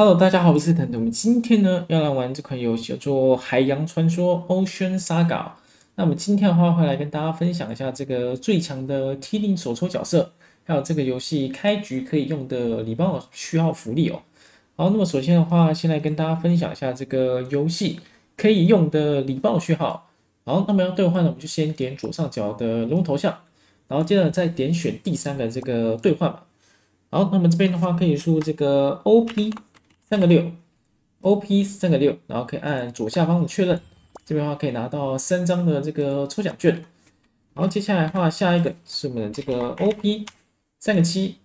Hello，大家好，我是腾腾。我们今天呢要来玩这款游戏叫做《海洋传说 Ocean Saga》。那我们今天的话会来跟大家分享一下这个最强的 T 零手抽角色，还有这个游戏开局可以用的礼包序号福利哦。好，那么首先的话，先来跟大家分享一下这个游戏可以用的礼包序号。好，那么要兑换呢，我们就先点左上角的龙头像，然后接着再点选第三个这个兑换嘛。好，那么这边的话可以输入这个 OP。三个六，OP 三个六，然后可以按左下方的确认，这边的话可以拿到三张的这个抽奖券。然后接下来的话，下一个是我们的这个 OP 三个七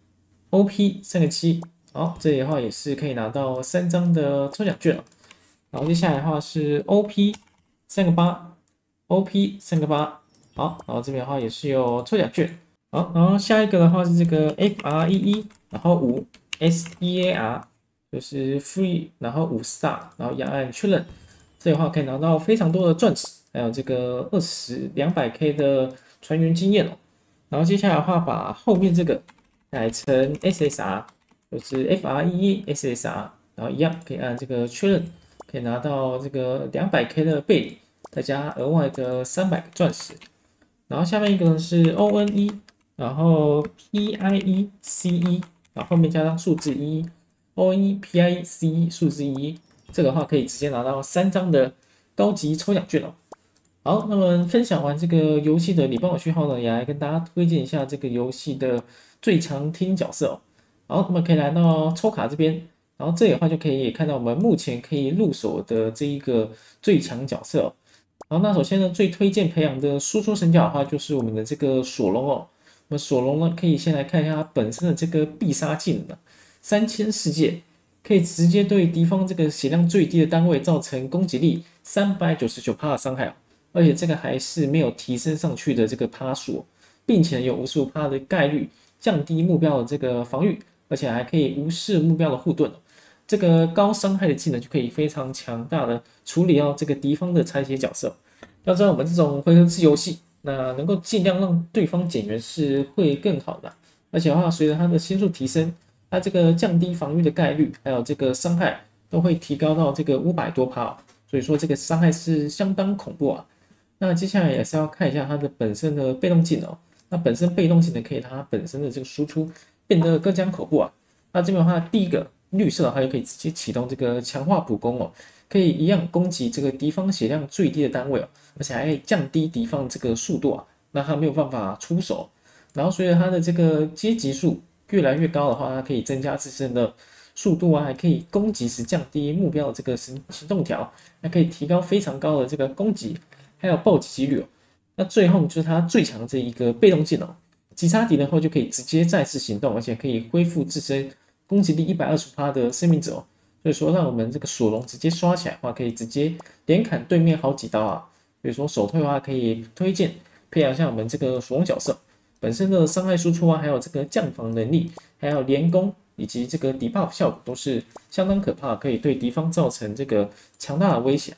，OP 三个七，好，这里的话也是可以拿到三张的抽奖券。然后接下来的话是 OP 三个八，OP 三个八，好，然后这边的话也是有抽奖券。好，然后下一个的话是这个 FREE，，然后五 SEAR。就是 free，然后五 star，然后一样按确认，这的话可以拿到非常多的钻石，还有这个二十两百 K 的船员经验哦。然后接下来的话，把后面这个改成 SSR，就是 free SSR，然后一样可以按这个确认，可以拿到这个两百 K 的贝里，再加额外的三百个钻石。然后下面一个呢是 ONE，然后 PIECE，然后后面加上数字一。O E P I C 数字一，这个话可以直接拿到三张的高级抽奖券哦。好，那么分享完这个游戏的礼包序号呢，也来跟大家推荐一下这个游戏的最强听角色哦。好，那么可以来到抽卡这边，然后这里的话就可以看到我们目前可以入手的这一个最强角色。好，那首先呢，最推荐培养的输出神角的话，就是我们的这个索隆哦。那么索隆呢，可以先来看一下它本身的这个必杀技能。三千世界可以直接对敌方这个血量最低的单位造成攻击力三百九十九帕的伤害而且这个还是没有提升上去的这个帕数，并且有五十五帕的概率降低目标的这个防御，而且还可以无视目标的护盾。这个高伤害的技能就可以非常强大的处理掉这个敌方的拆解角色。要知道我们这种回合制游戏，那能够尽量让对方减员是会更好的，而且的话随着它的星数提升。它这个降低防御的概率，还有这个伤害都会提高到这个五百多帕，所以说这个伤害是相当恐怖啊。那接下来也是要看一下它的本身的被动技能，那本身被动技能可以它本身的这个输出变得更加恐怖啊。那这边的话，第一个绿色的话就可以直接启动这个强化普攻哦，可以一样攻击这个敌方血量最低的单位哦，而且还可以降低敌方这个速度啊，那他没有办法出手。然后随着它的这个阶级数。越来越高的话，它可以增加自身的速度啊，还可以攻击时降低目标的这个行行动条，还可以提高非常高的这个攻击，还有暴击几率哦。那最后就是它最强的这一个被动技能，击杀敌人后就可以直接再次行动，而且可以恢复自身攻击力一百二十趴的生命值哦。所以说，让我们这个索隆直接刷起来的话，可以直接连砍对面好几刀啊。比如说手推的话，可以推荐培养一下我们这个索隆角色。本身的伤害输出啊，还有这个降防能力，还有连攻以及这个 debuff 效果都是相当可怕，可以对敌方造成这个强大的威胁。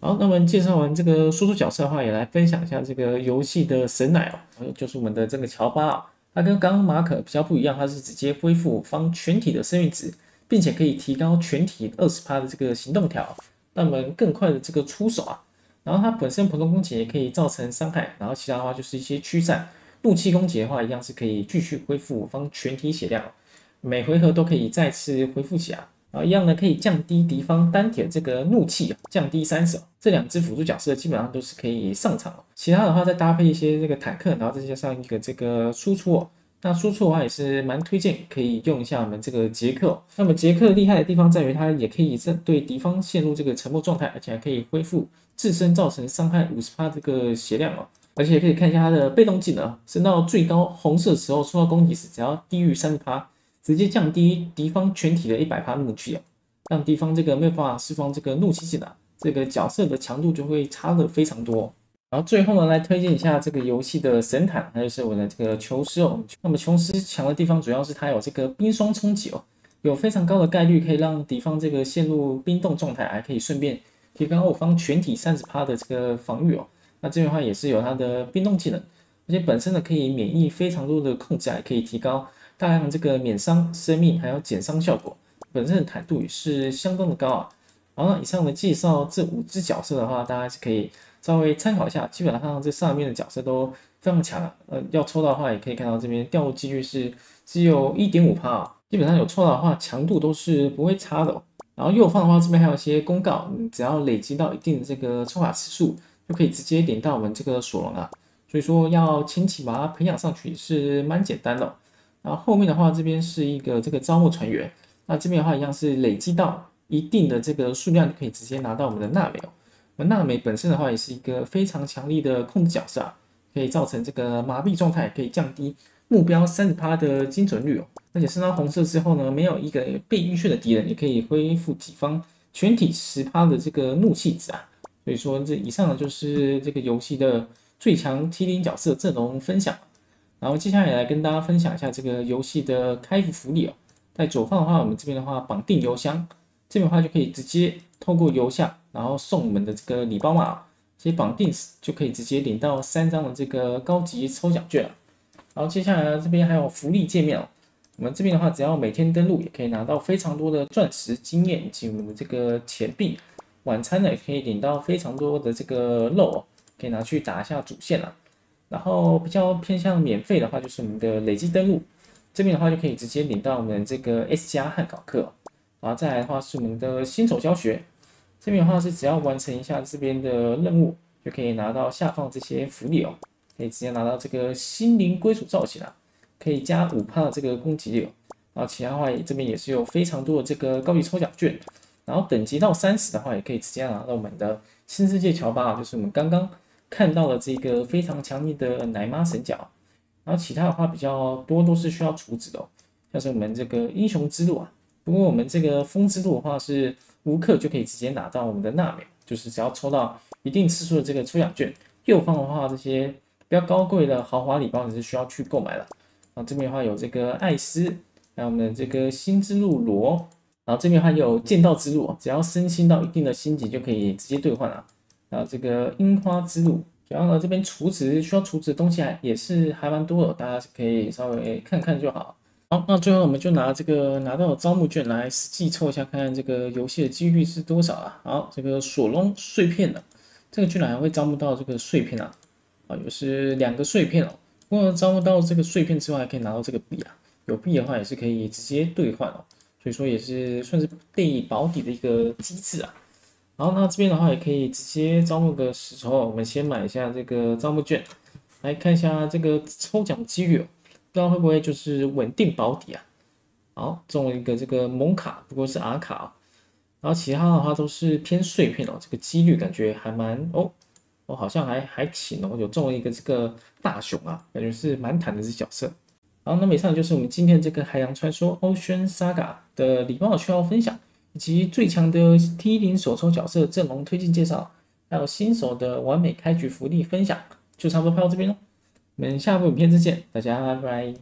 好，那么介绍完这个输出角色的话，也来分享一下这个游戏的神奶哦，就是我们的这个乔巴啊，它跟刚刚马可比较不一样，它是直接恢复方全体的生命值，并且可以提高全体二十趴的这个行动条，让我们更快的这个出手啊。然后它本身普通攻击也可以造成伤害，然后其他的话就是一些驱散。怒气攻击的话，一样是可以继续恢复方全体血量，每回合都可以再次恢复起来。然后一样呢，可以降低敌方单体的这个怒气，降低三十。这两只辅助角色基本上都是可以上场。其他的话再搭配一些这个坦克，然后再加上一个这个输出哦。那输出的话也是蛮推荐，可以用一下我们这个杰克。那么杰克厉害的地方在于，它也可以对敌方陷入这个沉默状态，而且还可以恢复自身造成伤害五十帕这个血量哦。而且可以看一下它的被动技能，升到最高红色时候，受到攻击时只要低于三十趴，直接降低敌方全体的一百趴怒气啊，让敌方这个没有办法释放这个怒气技能，这个角色的强度就会差的非常多。然后最后呢，来推荐一下这个游戏的神坦，那就是我的这个琼斯哦。那么琼斯强的地方主要是它有这个冰霜冲击哦，有非常高的概率可以让敌方这个陷入冰冻状态，还可以顺便提高我方全体三十趴的这个防御哦。那这边的话也是有它的冰冻技能，而且本身呢可以免疫非常多的控制，还可以提高大量这个免伤、生命还有减伤效果。本身的坦度也是相当的高啊。好，那以上的介绍这五只角色的话，大家是可以稍微参考一下。基本上这上面的角色都非常强啊。呃，要抽到的话，也可以看到这边掉落几率是只有一点五帕啊。基本上有抽到的话，强度都是不会差的。然后右方的话，这边还有一些公告，你只要累积到一定的这个抽卡次数，就可以直接点到我们这个索隆啊。所以说要前期把它培养上去是蛮简单的。然后后面的话，这边是一个这个招募船员，那这边的话一样是累积到一定的这个数量，就可以直接拿到我们的娜美哦。那娜美本身的话也是一个非常强力的控制角色啊，可以造成这个麻痹状态，可以降低目标三十趴的精准率哦。而且升到红色之后呢，没有一个被晕血的敌人，也可以恢复己方全体十趴的这个怒气值啊。所以说这以上呢就是这个游戏的最强 T 零角色阵容分享。然后接下来来跟大家分享一下这个游戏的开服福利哦。在左方的话，我们这边的话绑定邮箱，这边的话就可以直接透过邮箱，然后送我们的这个礼包码，直接绑定就可以直接领到三张的这个高级抽奖券然后接下来呢这边还有福利界面哦，我们这边的话只要每天登录，也可以拿到非常多的钻石经验以及我们这个钱币。晚餐呢也可以领到非常多的这个肉哦，可以拿去打一下主线了。然后比较偏向免费的话，就是我们的累计登录这边的话，就可以直接领到我们这个 S 加汉考课。然后再来的话是我们的新手教学，这边的话是只要完成一下这边的任务，就可以拿到下方这些福利哦，可以直接拿到这个心灵归属造型啊，可以加五帕这个攻击力哦。然后其他的话这边也是有非常多的这个高级抽奖券，然后等级到三十的话，也可以直接拿到我们的新世界乔巴，就是我们刚刚。看到了这个非常强力的奶妈神角，然后其他的话比较多都是需要处置的，哦像是我们这个英雄之路啊。不过我们这个风之路的话是无氪就可以直接拿到我们的娜美，就是只要抽到一定次数的这个抽奖券。右方的话这些比较高贵的豪华礼包你是需要去购买的。然后这边的话有这个艾斯，还有我们的这个星之路罗，然后这边还有剑道之路，只要升星到一定的星级就可以直接兑换了。啊，这个樱花之路，然后呢，这边储值需要储值的东西还也是还蛮多的，大家可以稍微看看就好。好，那最后我们就拿这个拿到招募券来实际凑一下，看看这个游戏的几率是多少啊？好，这个索隆碎片的，这个居然还会招募到这个碎片啊？啊，又是两个碎片哦。不过招募到这个碎片之外，还可以拿到这个币啊，有币的话也是可以直接兑换哦。所以说也是算是备保底的一个机制啊。然后那这边的话也可以直接招募个十抽，我们先买一下这个招募券，来看一下这个抽奖几率哦，不知道会不会就是稳定保底啊？好，中了一个这个蒙卡，不过是 R 卡，然后其他的话都是偏碎片哦，这个几率感觉还蛮哦，我好像还还行哦，有中了一个这个大熊啊，感觉是蛮坦的这角色。好，那么以上就是我们今天这个海洋传说 Ocean Saga 的礼貌需要分享。以及最强的 T 零手抽角色阵容推荐介绍，还有新手的完美开局福利分享，就差不多拍到这边了。我们下部影片再见，大家拜拜。